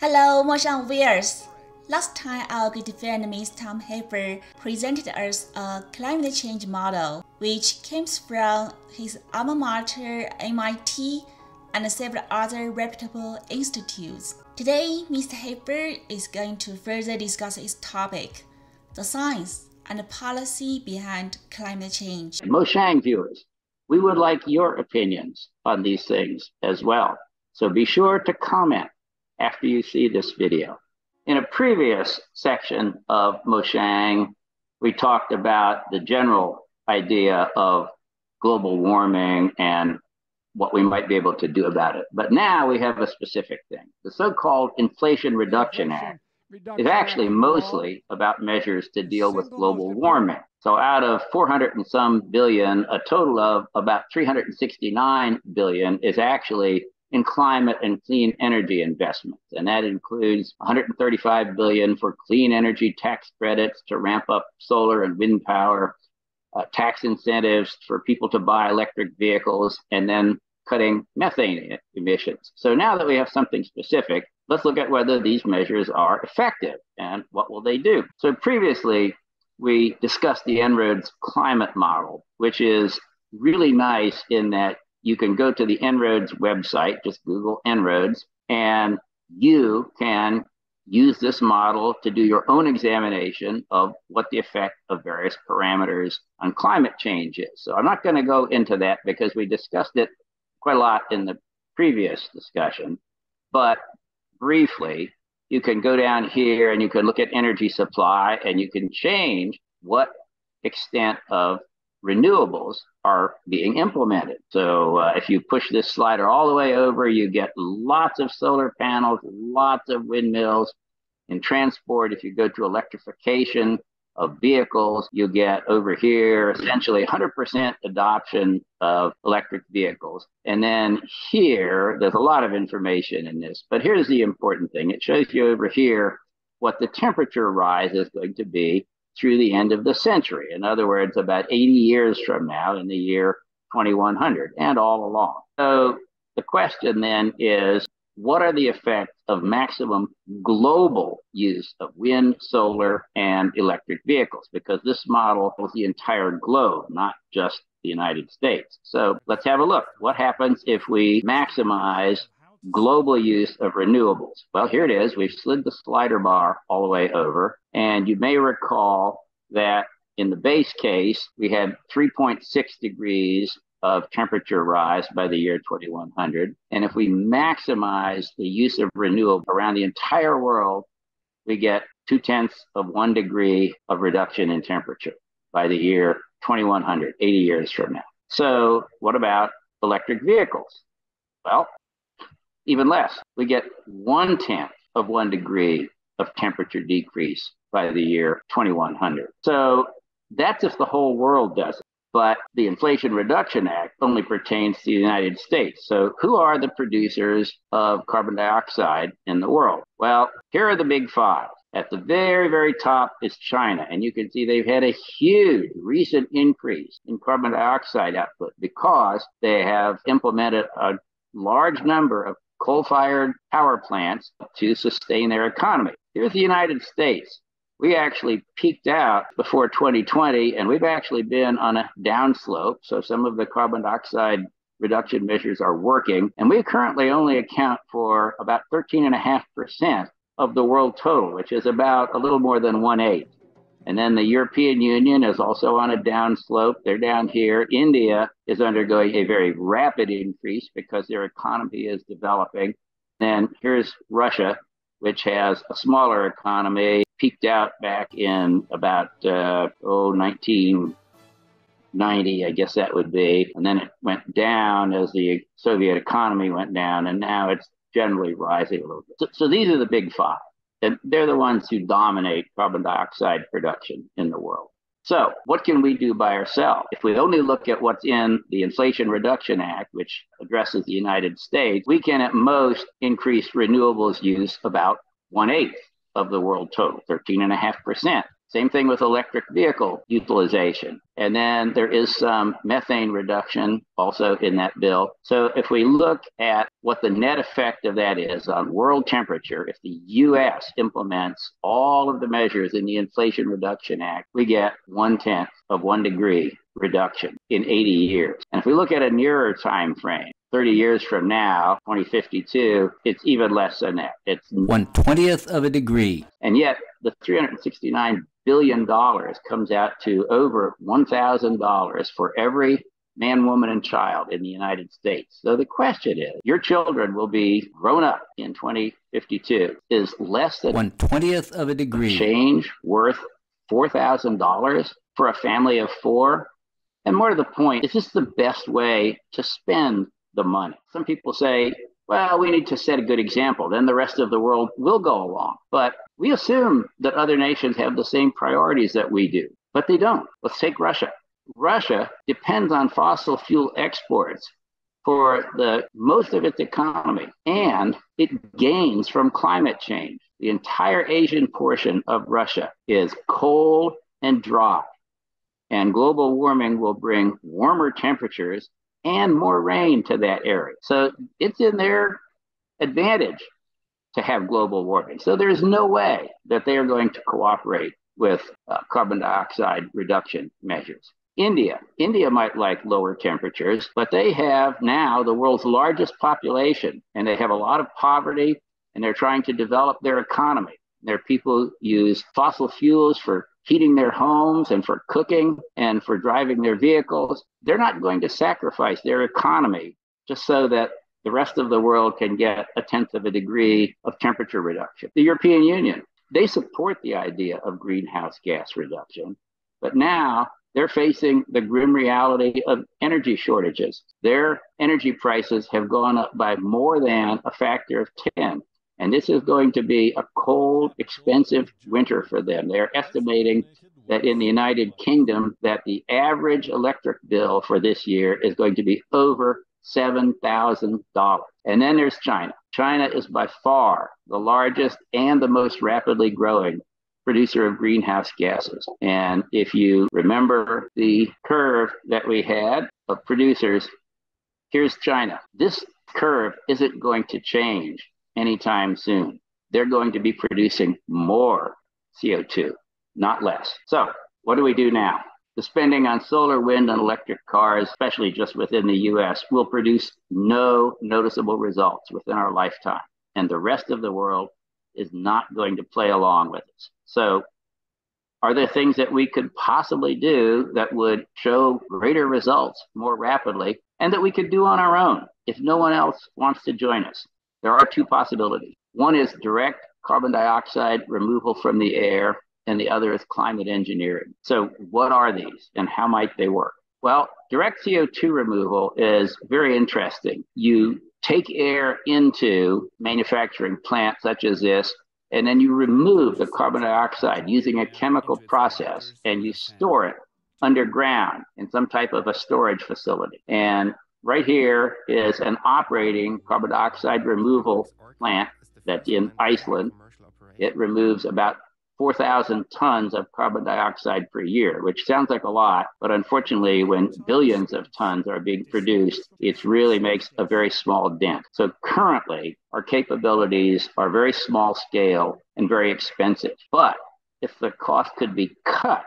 Hello, Moshang viewers. Last time our good friend Ms. Tom Hafer presented us a climate change model, which comes from his alma mater MIT and several other reputable institutes. Today, Mr. Hafer is going to further discuss his topic, the science and the policy behind climate change. Moshang viewers, we would like your opinions on these things as well. So be sure to comment after you see this video. In a previous section of Moshang, we talked about the general idea of global warming and what we might be able to do about it. But now we have a specific thing. The so-called Inflation Reduction Act is actually mostly about measures to deal with global warming. So out of 400 and some billion, a total of about 369 billion is actually in climate and clean energy investments. And that includes 135 billion for clean energy tax credits to ramp up solar and wind power, uh, tax incentives for people to buy electric vehicles, and then cutting methane emissions. So now that we have something specific, let's look at whether these measures are effective and what will they do. So previously, we discussed the En-ROADS climate model, which is really nice in that you can go to the En-ROADS website, just Google En-ROADS, and you can use this model to do your own examination of what the effect of various parameters on climate change is. So I'm not going to go into that because we discussed it quite a lot in the previous discussion. But briefly, you can go down here and you can look at energy supply and you can change what extent of renewables are being implemented. So uh, if you push this slider all the way over, you get lots of solar panels, lots of windmills. In transport, if you go to electrification of vehicles, you get over here essentially 100% adoption of electric vehicles. And then here, there's a lot of information in this, but here's the important thing. It shows you over here what the temperature rise is going to be through the end of the century. In other words, about 80 years from now in the year 2100 and all along. So the question then is what are the effects of maximum global use of wind, solar, and electric vehicles? Because this model is the entire globe, not just the United States. So let's have a look. What happens if we maximize global use of renewables. Well, here it is. We've slid the slider bar all the way over. And you may recall that in the base case, we had 3.6 degrees of temperature rise by the year 2100. And if we maximize the use of renewable around the entire world, we get two tenths of one degree of reduction in temperature by the year 2100, 80 years from now. So, what about electric vehicles? Well, even less. We get one tenth of one degree of temperature decrease by the year 2100. So that's if the whole world does it. But the Inflation Reduction Act only pertains to the United States. So, who are the producers of carbon dioxide in the world? Well, here are the big five. At the very, very top is China. And you can see they've had a huge recent increase in carbon dioxide output because they have implemented a large number of coal fired power plants to sustain their economy. Here's the United States. We actually peaked out before 2020, and we've actually been on a downslope. So some of the carbon dioxide reduction measures are working. And we currently only account for about 13.5% of the world total, which is about a little more than one eighth. And then the European Union is also on a downslope. They're down here. India is undergoing a very rapid increase because their economy is developing. And here's Russia, which has a smaller economy, peaked out back in about, uh, oh, 1990, I guess that would be. And then it went down as the Soviet economy went down, and now it's generally rising a little bit. So, so these are the big five. And they're the ones who dominate carbon dioxide production in the world. So, what can we do by ourselves? If we only look at what's in the Inflation Reduction Act, which addresses the United States, we can at most increase renewables use about one eighth of the world total, 13.5%. Same thing with electric vehicle utilization. And then there is some methane reduction also in that bill. So if we look at what the net effect of that is on world temperature, if the US implements all of the measures in the Inflation Reduction Act, we get one tenth of one degree reduction in 80 years. And if we look at a nearer time frame, 30 years from now, 2052, it's even less than that. It's one twentieth of a degree. And yet, the 369 billion dollars comes out to over $1,000 for every man, woman, and child in the United States. So the question is, your children will be grown up in 2052. Is less than one twentieth of a degree change worth $4,000 for a family of four? And more to the point, is this the best way to spend the money? Some people say, well, we need to set a good example. Then the rest of the world will go along. But we assume that other nations have the same priorities that we do, but they don't. Let's take Russia. Russia depends on fossil fuel exports for the most of its economy and it gains from climate change. The entire Asian portion of Russia is cold and dry. And global warming will bring warmer temperatures and more rain to that area. So it's in their advantage to have global warming. So there's no way that they are going to cooperate with uh, carbon dioxide reduction measures. India. India might like lower temperatures, but they have now the world's largest population and they have a lot of poverty and they're trying to develop their economy. Their people use fossil fuels for heating their homes and for cooking and for driving their vehicles. They're not going to sacrifice their economy just so that the rest of the world can get a tenth of a degree of temperature reduction. The European Union, they support the idea of greenhouse gas reduction, but now they're facing the grim reality of energy shortages. Their energy prices have gone up by more than a factor of 10. And this is going to be a cold, expensive winter for them. They're estimating that in the United Kingdom that the average electric bill for this year is going to be over $7,000. And then there's China. China is by far the largest and the most rapidly growing producer of greenhouse gases. And if you remember the curve that we had of producers, here's China. This curve isn't going to change anytime soon. They're going to be producing more CO2, not less. So, what do we do now? The spending on solar, wind, and electric cars, especially just within the US, will produce no noticeable results within our lifetime. And the rest of the world is not going to play along with us. So, are there things that we could possibly do that would show greater results more rapidly and that we could do on our own if no one else wants to join us? There are two possibilities. One is direct carbon dioxide removal from the air and the other is climate engineering. So, what are these and how might they work? Well, direct CO2 removal is very interesting. You take air into manufacturing plants such as this, and then you remove the carbon dioxide using a chemical process and you store it underground in some type of a storage facility. And right here is an operating carbon dioxide removal plant that's in Iceland. It removes about 4,000 tons of carbon dioxide per year, which sounds like a lot, but unfortunately, when billions of tons are being produced, it really makes a very small dent. So currently, our capabilities are very small scale and very expensive. But if the cost could be cut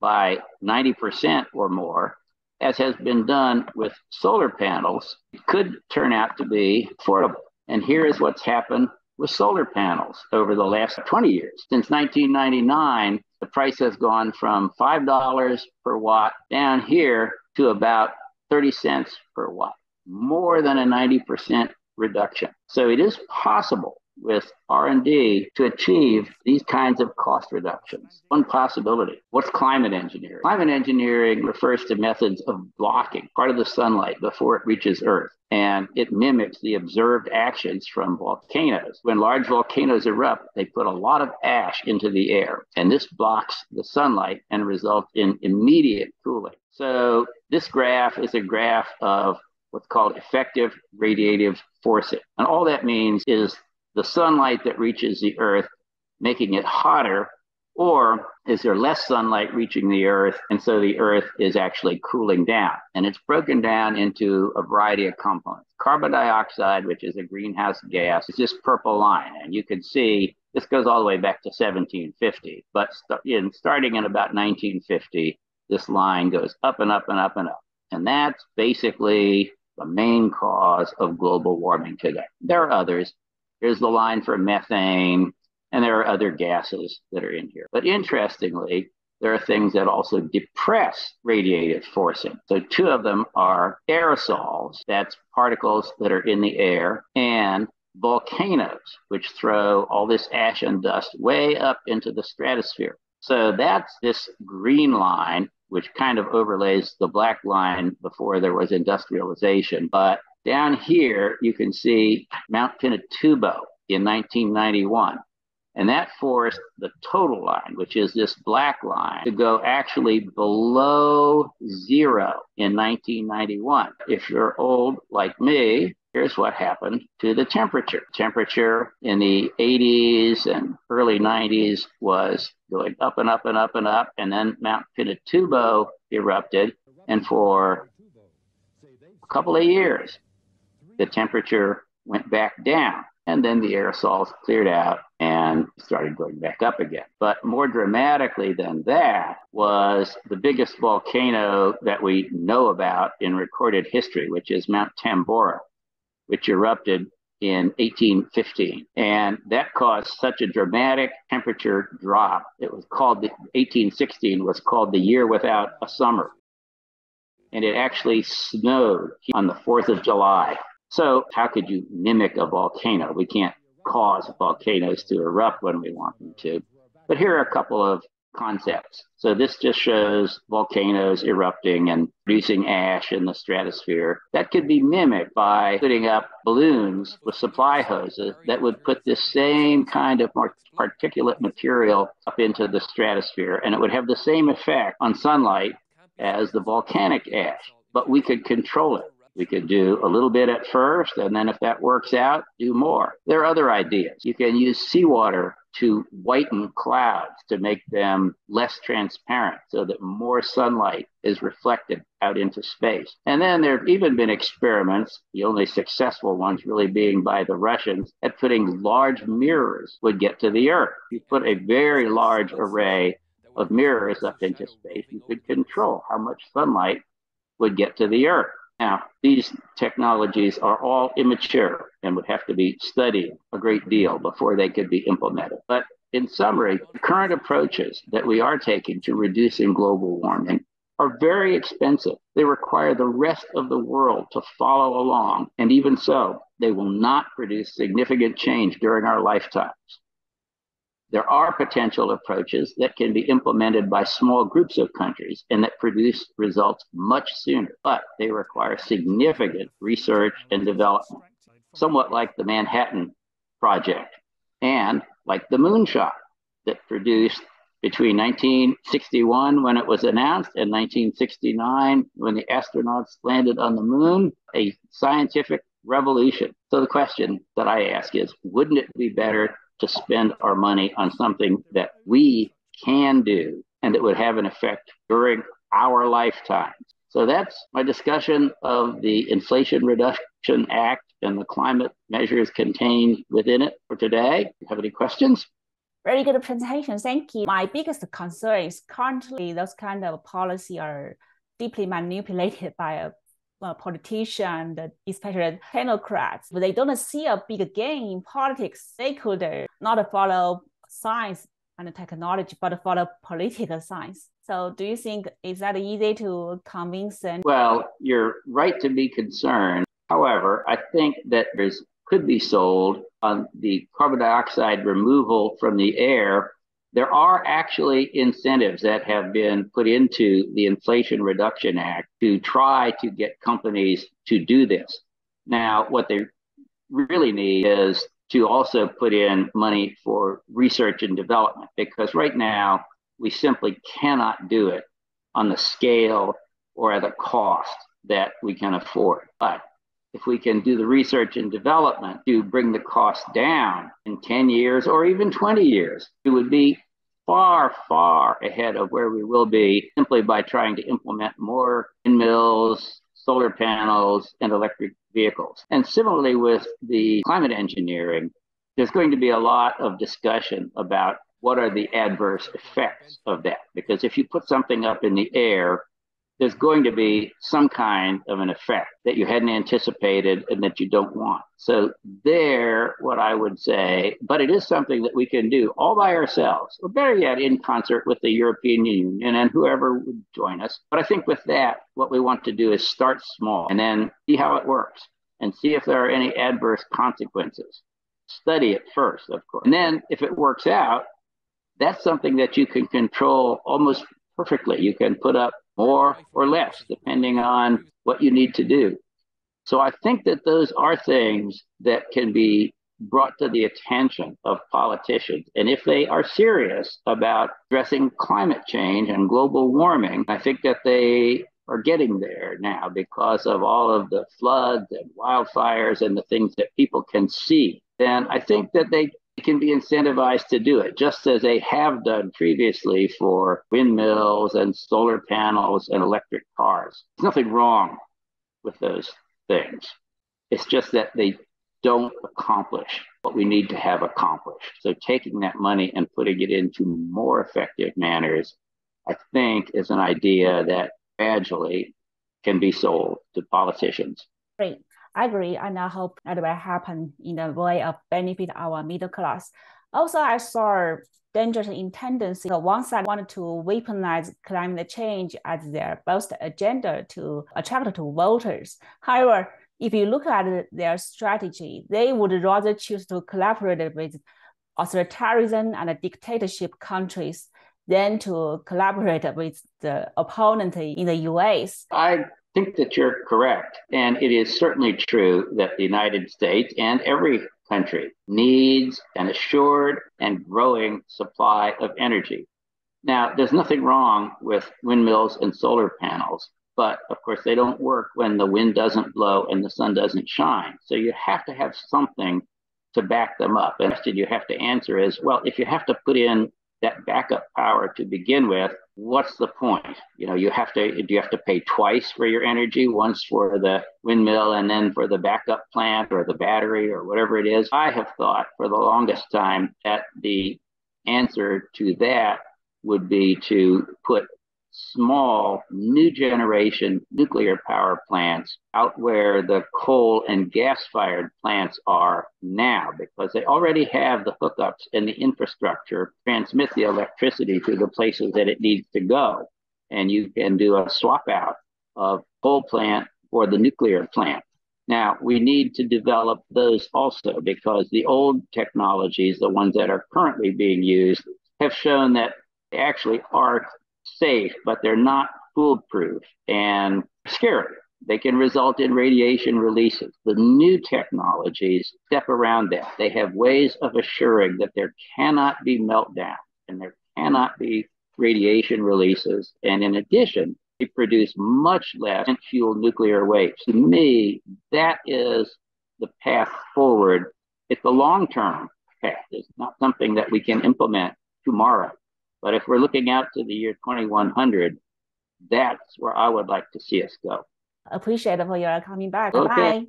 by 90% or more, as has been done with solar panels, it could turn out to be affordable. And here is what's happened with solar panels over the last 20 years. Since 1999, the price has gone from $5 per watt down here to about 30 cents per watt, more than a 90% reduction. So it is possible with R&D to achieve these kinds of cost reductions. One possibility. What's climate engineering? Climate engineering refers to methods of blocking part of the sunlight before it reaches Earth. And it mimics the observed actions from volcanoes. When large volcanoes erupt, they put a lot of ash into the air, and this blocks the sunlight and results in immediate cooling. So, this graph is a graph of what's called effective radiative forcing. And all that means is the sunlight that reaches the earth, making it hotter Or is there less sunlight reaching the earth? And so the earth is actually cooling down. And it's broken down into a variety of components. Carbon dioxide, which is a greenhouse gas, is this purple line. And you can see this goes all the way back to 1750. But st- in, starting in about 1950, this line goes up and up and up and up. And that's basically the main cause of global warming today. There are others. Here's the line for methane, and there are other gases that are in here. But interestingly, there are things that also depress radiative forcing. So, two of them are aerosols, that's particles that are in the air, and volcanoes, which throw all this ash and dust way up into the stratosphere. So, that's this green line which kind of overlays the black line before there was industrialization. But down here, you can see Mount Pinatubo in 1991. And that forced the total line, which is this black line, to go actually below zero in 1991. If you're old like me, here's what happened to the temperature. Temperature in the 80s and early 90s was going up and up and up and up, and then Mount Pinatubo erupted, and for a couple of years, the temperature went back down, and then the aerosols cleared out and started going back up again. But more dramatically than that was the biggest volcano that we know about in recorded history, which is Mount Tambora which erupted in 1815. And that caused such a dramatic temperature drop. It was called, the, 1816 was called the year without a summer. And it actually snowed on the 4th of July. So, how could you mimic a volcano? We can't cause volcanoes to erupt when we want them to. But here are a couple of concepts. So this just shows volcanoes erupting and producing ash in the stratosphere. That could be mimicked by putting up balloons with supply hoses that would put this same kind of particulate material up into the stratosphere, and it would have the same effect on sunlight as the volcanic ash, but we could control it. We could do a little bit at first, and then if that works out, do more. There are other ideas. You can use seawater to whiten clouds to make them less transparent so that more sunlight is reflected out into space. And then there have even been experiments, the only successful ones really being by the Russians, at putting large mirrors would get to the Earth. You put a very large array of mirrors up into space, you could control how much sunlight would get to the Earth. Now, these technologies are all immature and would have to be studied a great deal before they could be implemented. But in summary, the current approaches that we are taking to reducing global warming are very expensive. They require the rest of the world to follow along, and even so, they will not produce significant change during our lifetimes. There are potential approaches that can be implemented by small groups of countries and that produce results much sooner, but they require significant research and development, somewhat like the Manhattan Project and like the moonshot that produced between 1961 when it was announced and 1969 when the astronauts landed on the moon, a scientific revolution. So the question that I ask is, wouldn't it be better to spend our money on something that we can do and that would have an effect during our lifetimes. So that's my discussion of the Inflation Reduction Act and the climate measures contained within it for today. Have any questions? Very good presentation. Thank you. My biggest concern is currently those kind of policy are deeply manipulated by a uh, politicians, especially technocrats, they don't see a big gain in politics. They could not follow science and technology, but a follow political science. So, do you think is that easy to convince them? Well, you're right to be concerned. However, I think that there's could be sold on the carbon dioxide removal from the air there are actually incentives that have been put into the Inflation Reduction Act to try to get companies to do this. Now, what they really need is to also put in money for research and development because right now we simply cannot do it on the scale or at a cost that we can afford. But if we can do the research and development to bring the cost down in 10 years or even 20 years, it would be far, far ahead of where we will be simply by trying to implement more windmills, solar panels, and electric vehicles. And similarly with the climate engineering, there's going to be a lot of discussion about what are the adverse effects of that. Because if you put something up in the air, there's going to be some kind of an effect that you hadn't anticipated and that you don't want. So, there, what I would say, but it is something that we can do all by ourselves, or better yet, in concert with the European Union and whoever would join us. But I think with that, what we want to do is start small and then see how it works and see if there are any adverse consequences. Study it first, of course. And then, if it works out, that's something that you can control almost perfectly. You can put up more or less, depending on what you need to do. So I think that those are things that can be brought to the attention of politicians. And if they are serious about addressing climate change and global warming, I think that they are getting there now because of all of the floods and wildfires and the things that people can see. Then I think that they can be incentivized to do it, just as they have done previously for windmills and solar panels and electric cars. There's nothing wrong with those things. It's just that they don't accomplish what we need to have accomplished. So taking that money and putting it into more effective manners, I think is an idea that gradually can be sold to politicians. Great. Agree, and I hope that will happen in the way of benefit our middle class. Also, I saw dangerous in tendency. One side wanted to weaponize climate change as their best agenda to attract to voters. However, if you look at their strategy, they would rather choose to collaborate with authoritarian and dictatorship countries than to collaborate with the opponent in the US. I think that you're correct. And it is certainly true that the United States and every country needs an assured and growing supply of energy. Now, there's nothing wrong with windmills and solar panels, but of course, they don't work when the wind doesn't blow and the sun doesn't shine. So you have to have something to back them up. And the question you have to answer is well, if you have to put in that backup power to begin with, what's the point? You know, you have to do you have to pay twice for your energy, once for the windmill and then for the backup plant or the battery or whatever it is. I have thought for the longest time that the answer to that would be to put small new generation nuclear power plants out where the coal and gas fired plants are now because they already have the hookups and the infrastructure to transmit the electricity to the places that it needs to go. And you can do a swap out of coal plant for the nuclear plant. Now we need to develop those also because the old technologies the ones that are currently being used have shown that they actually are safe, but they're not foolproof and scary. They can result in radiation releases. The new technologies step around that. They have ways of assuring that there cannot be meltdown and there cannot be radiation releases. And in addition, they produce much less fuel nuclear waste. To me, that is the path forward. It's a long term path. It's not something that we can implement tomorrow. But if we're looking out to the year 2100, that's where I would like to see us go. Appreciate it for your coming back. Okay. Bye.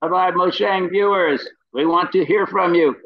Bye bye, Moshang viewers. We want to hear from you.